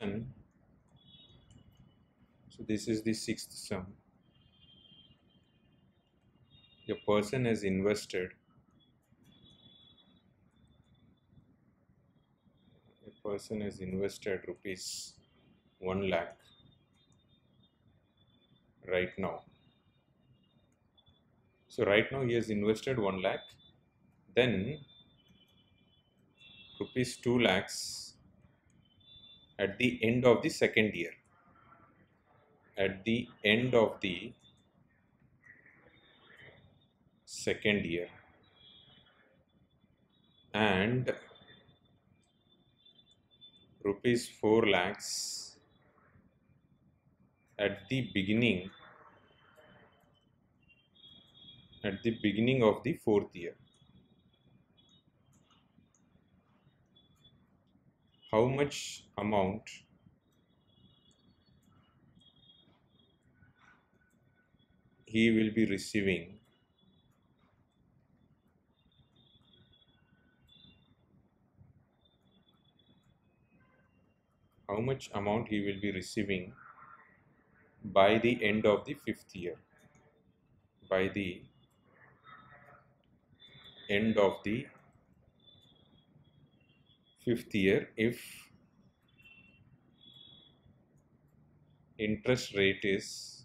So this is the sixth sum. A person has invested a person has invested rupees 1 lakh right now. So right now he has invested 1 lakh then rupees 2 lakhs at the end of the second year. At the end of the second year. And rupees 4 lakhs at the beginning at the beginning of the fourth year how much amount? He will be receiving. How much amount he will be receiving by the end of the fifth year? By the end of the fifth year if interest rate is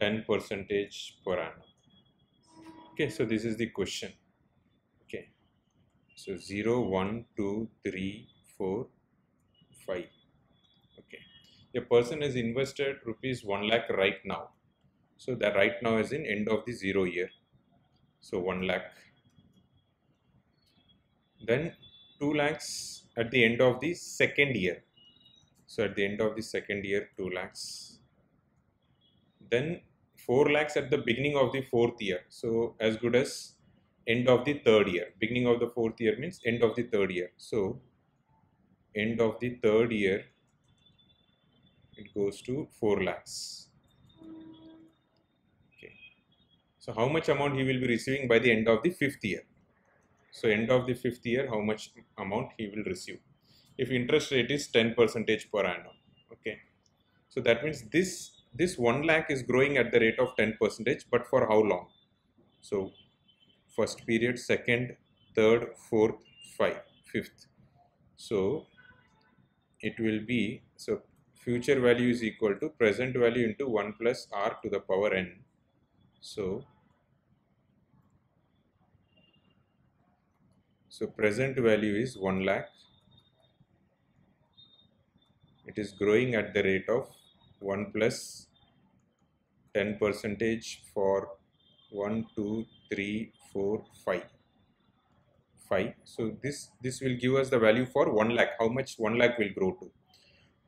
10 percentage per annum. Okay so this is the question. Okay. So 0 1 2 3 4 5 okay. A person has invested rupees 1 lakh right now. So that right now is in end of the zero year. So 1 lakh then 2 lakhs at the end of the second year. So at the end of the second year 2 lakhs. Then 4 lakhs at the beginning of the fourth year. So as good as end of the third year. Beginning of the fourth year means end of the third year. So end of the third year it goes to 4 lakhs. Okay. So how much amount he will be receiving by the end of the fifth year so end of the fifth year how much amount he will receive. If interest rate is 10 percentage per annum okay. So that means this this 1 lakh is growing at the rate of 10 percentage but for how long? So first period second third fourth five fifth. So it will be so future value is equal to present value into 1 plus r to the power n. So so present value is 1 lakh. It is growing at the rate of 1 plus 10 percentage for 1 2 3 4 5 5 so this this will give us the value for 1 lakh. How much 1 lakh will grow to?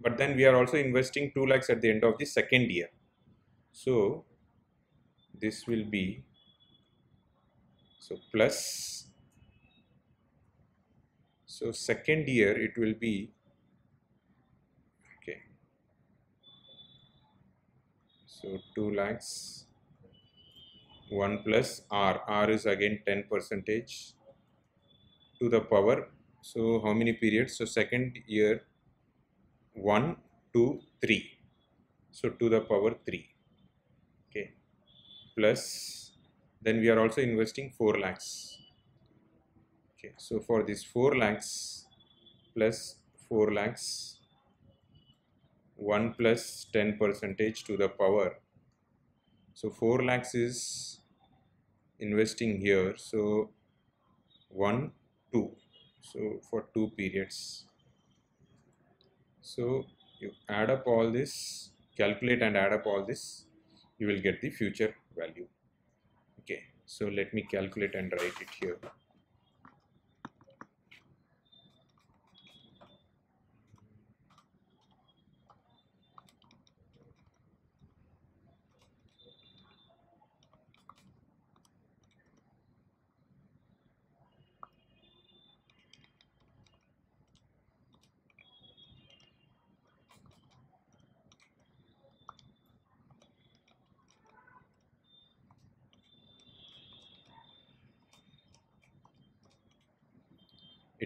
But then we are also investing 2 lakhs at the end of the second year. So this will be so plus so second year it will be okay. So 2 lakhs 1 plus r. R is again 10 percentage to the power. So how many periods? So second year 1 2 3 so to the power 3 okay. Plus then we are also investing 4 lakhs okay so for this 4 lakhs plus 4 lakhs 1 plus 10 percentage to the power. So 4 lakhs is investing here so 1 2 so for two periods. So you add up all this calculate and add up all this you will get the future value. Okay so let me calculate and write it here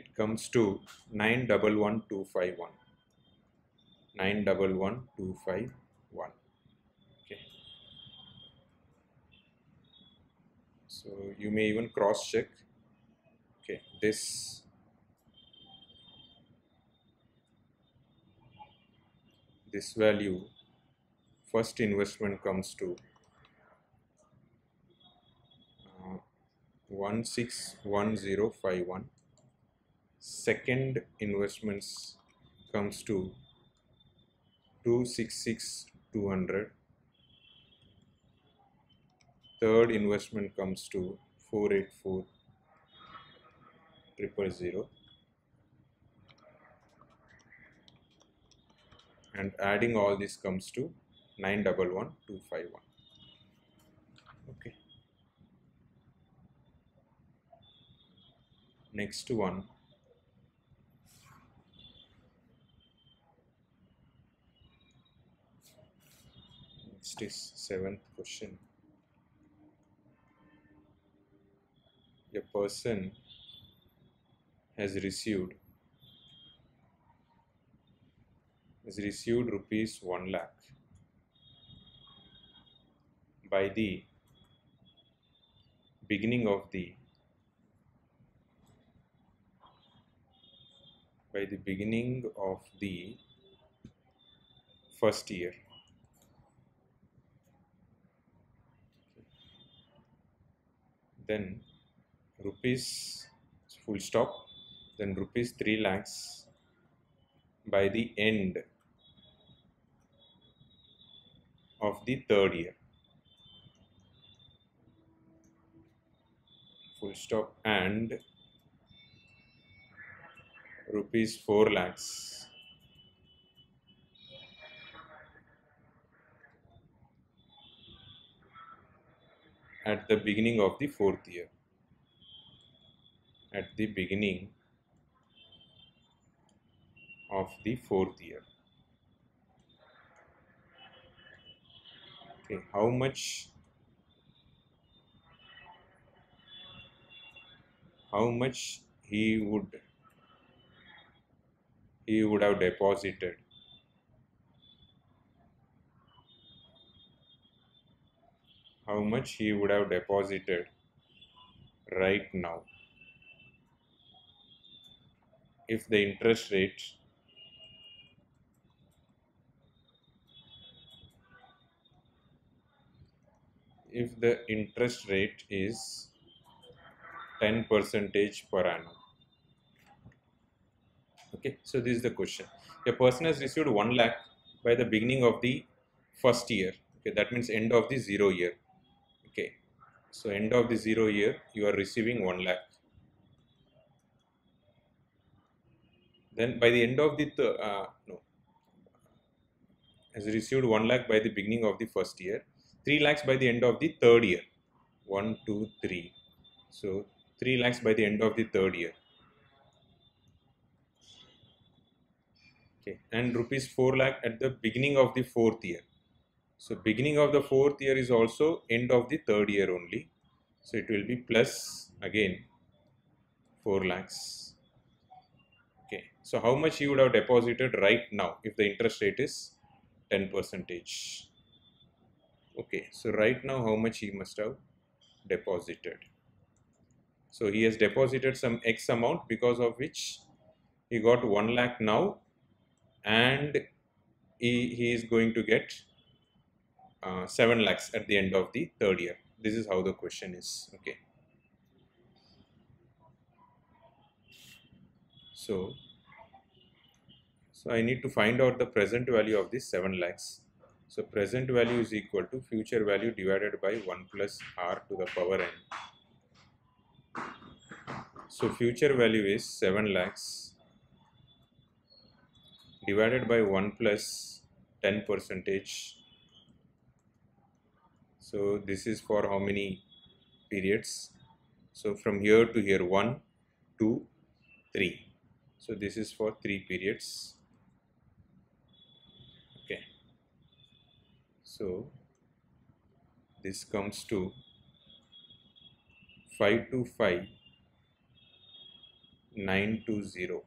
it comes to 911251. 911251. Okay. So you may even cross check. Okay, this this value first investment comes to uh, 161051 second investments comes to 266200 third investment comes to 484 triple zero. And adding all this comes to 911251 okay. Next one next is seventh question. A person has received has received rupees 1 lakh by the beginning of the by the beginning of the first year then rupees full stop then rupees 3 lakhs by the end of the third year. Full stop and rupees 4 lakhs at the beginning of the fourth year. At the beginning of the fourth year. Okay how much how much he would he would have deposited how much he would have deposited right now. If the interest rate if the interest rate is 10 percentage per annum. Okay so this is the question. A person has received 1 lakh by the beginning of the first year. Okay that means end of the zero year so end of the zero year you are receiving 1 lakh. Then by the end of the th- uh, no. Has received 1 lakh by the beginning of the first year 3 lakhs by the end of the third year. 1 2 3 so 3 lakhs by the end of the third year. Okay. And rupees 4 lakh at the beginning of the fourth year so beginning of the fourth year is also end of the third year only. So it will be plus again 4 lakhs. Okay. So how much you would have deposited right now if the interest rate is 10 percentage? Okay. So right now how much he must have deposited? So he has deposited some x amount because of which he got 1 lakh now and he, he is going to get uh, 7 lakhs at the end of the third year. This is how the question is okay. So so i need to find out the present value of this 7 lakhs. So present value is equal to future value divided by 1 plus r to the power n. So future value is 7 lakhs divided by 1 plus 10 percentage so this is for how many periods? So from here to here 1 2 3 so this is for 3 periods. Okay. So this comes to 5 to 5 920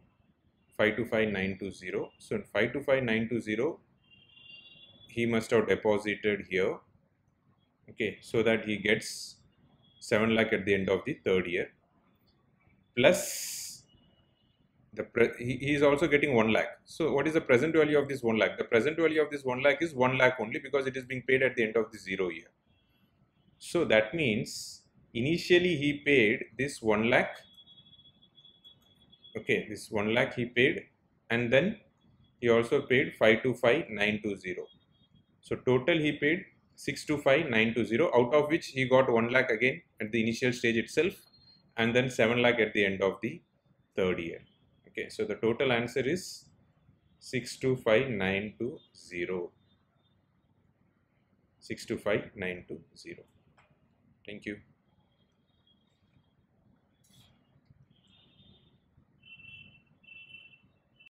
525920 so in 525920 he must have deposited here okay so that he gets 7 lakh at the end of the third year plus the he, he is also getting 1 lakh. So what is the present value of this 1 lakh? The present value of this 1 lakh is 1 lakh only because it is being paid at the end of the zero year. So that means initially he paid this 1 lakh okay this 1 lakh he paid and then he also paid 525920 so total he paid 625920 out of which he got 1 lakh again at the initial stage itself and then 7 lakh at the end of the third year. Okay so the total answer is 625920 625920 thank you